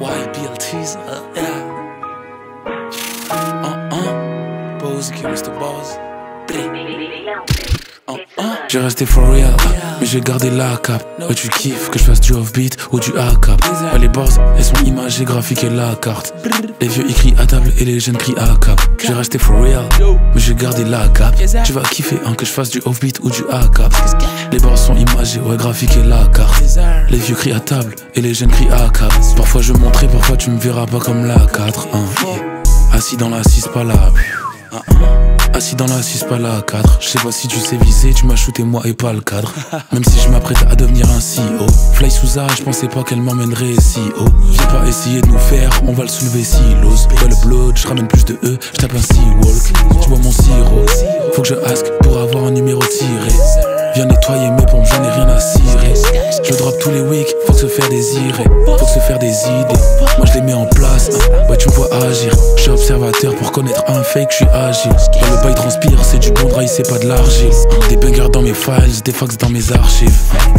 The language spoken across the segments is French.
YBLTs, uh, yeah. Uh uh. Balls, give Mr. the. Boss. J'ai resté for real, mais j'ai gardé la cap. Ouais, tu kiffes que je fasse du off-beat ou du A-cap. Ouais, les boards, elles sont imagées, graphiquées la carte. Les vieux écrits à table et les jeunes crient A-cap. J'ai resté for real, mais j'ai gardé la cap. Tu vas kiffer hein, que je fasse du off-beat ou du A-cap. Les boards sont imagés, ouais, graphiquées la carte. Les vieux crient à table et les jeunes crient A-cap. Parfois je montrerai, parfois tu me verras pas comme la 4. Hein. Assis dans la 6, pas là. Assis dans la 6, pas la 4. Je sais pas si tu sais viser, tu m'as shooté moi et pas le cadre. Même si je m'apprête à devenir un CEO. Fly Souza, je pensais pas qu'elle m'emmènerait si haut. J'ai pas essayé de nous faire, on va le soulever si l'ose. Ouais, le blood, je ramène plus de E, je tape un sea walk. Tu vois mon sirop, faut que je ask pour avoir un numéro tiré. Viens nettoyer mes drop tous les weeks, faut se faire désirer. Faut se faire des idées. Moi je les mets en place, ouais tu me vois agir. Je suis observateur pour connaître un fake, je suis agile. Quand le bail transpire, c'est du bon dry, c'est pas de l'argile. Des bangers dans mes files, des fax dans mes archives.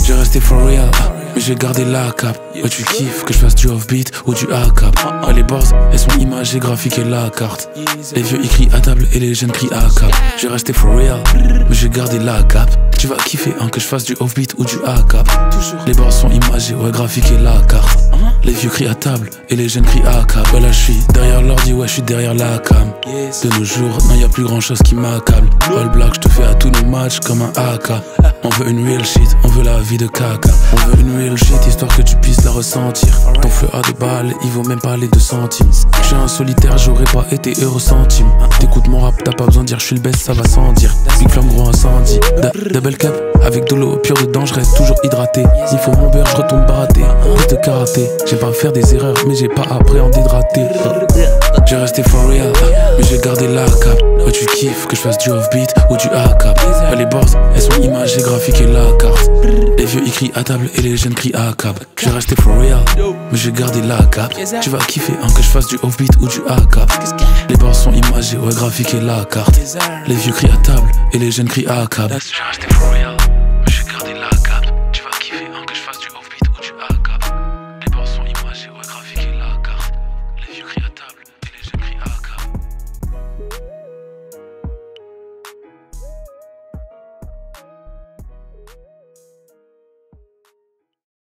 J'ai resté for real, mais j'ai gardé la cap. Ouais tu kiffes que je fasse du off-beat ou du A-cap. Ouais les boards, elles sont imagées, graphiquées la carte. Les vieux écrits à table et les jeunes crient A-cap. J'ai resté for real, mais j'ai gardé la cap. Tu vas kiffer hein, que je fasse du off-beat ou du A-cap. Les bords sont imagés, ouais, graphiqués la carte. Les vieux crient à table et les jeunes crient A-cap. Ouais, là, je suis derrière l'ordi, ouais, je suis derrière la cam. De nos jours, non, y a plus grand chose qui m'accable. All black, je te fais à tous nos matchs comme un AK. On veut une real shit, on veut la vie de caca. On veut une real shit, histoire que tu puisses la ressentir. Ton feu a des balles, il vaut même pas les deux centimes. Je suis un solitaire, j'aurais pas été heureux centime. T'écoutes mon rap, t'as pas besoin de dire je suis le best, ça va sans dire. Big flamme, gros incendie. Double cup, avec de l'eau pure dedans, je reste toujours hydraté. Il faut mon beurre, je retourne baraté. Plus de karaté, j'ai pas à faire des erreurs, mais j'ai pas à appréhender hydrater. J'ai resté for real, mais j'ai gardé la cap. Ouais, tu kiffes que je fasse du off-beat ou du A-cap. Ouais, les boards, elles sont imagées, graphiquées la carte. Les vieux écrits à table et les jeunes crient A-cap. J'ai resté for real, mais j'ai gardé la cap. Tu vas kiffer hein, que je fasse du off-beat ou du A-cap. Les boards sont imagées, ouais, graphiquées la carte. Les vieux crient à table et les jeunes crient. J'ai resté for real.